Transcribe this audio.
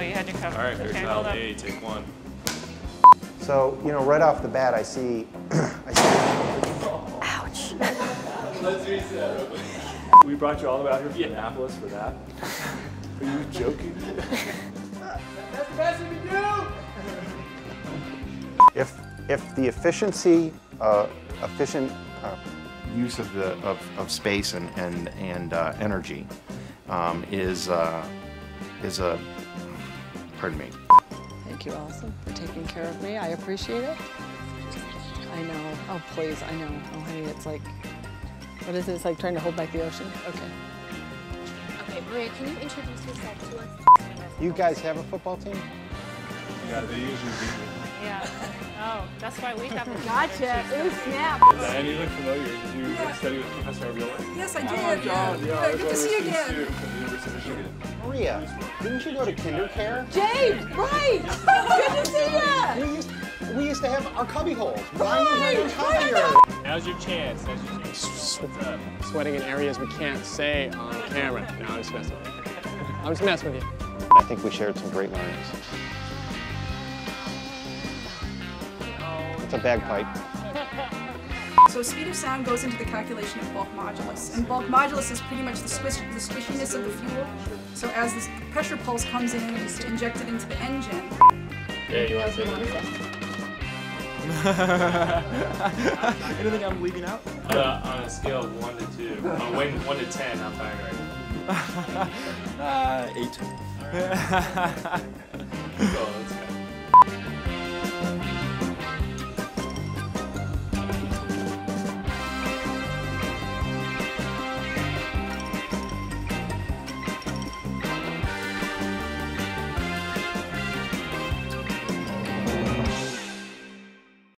Oh, you had your cup. All right, okay, fair hold. A, take one. So, you know, right off the bat, I see, I see Ouch. We brought you all the way out here from Annapolis for that? Are you joking? if, if the efficiency, uh, efficient uh, use of the, of, of space and, and, and uh, energy um, is, uh, is a, pardon me, Thank you, Allison, for taking care of me. I appreciate it. I know. Oh, please, I know. Oh, honey, it's like, what is it? It's like trying to hold back the ocean. Okay. Okay, Maria, can you introduce yourself to us? you guys have a football team? Yeah, they usually do. Yeah. Oh, that's why we have to. Gotcha. Ooh, snap. Diane, you look familiar. Did you study with Professor Arviola? Yes, I did. Oh, John, yeah, I Good was to see you again. too, from the University of Michigan. Maria, didn't you go to KinderCare? Jade, right. Good to see ya. We used, we used to have our cubby holes. Why are you tired? Now's your chance. Now's your chance. Sweating in areas we can't say on camera. No, I'm just messing with you. I'm just messing with you. I think we shared some great learnings. It's a bagpipe. So speed of sound goes into the calculation of bulk modulus. And bulk modulus is pretty much the, squish, the squishiness of the fuel. So as this pressure pulse comes in and is injected into the engine, Yeah, you want to say Anything I'm leaving out? Uh, on a scale of 1 to 2, uh, when, 1 to 10, how tired are you? Uh, eight. Oh, that's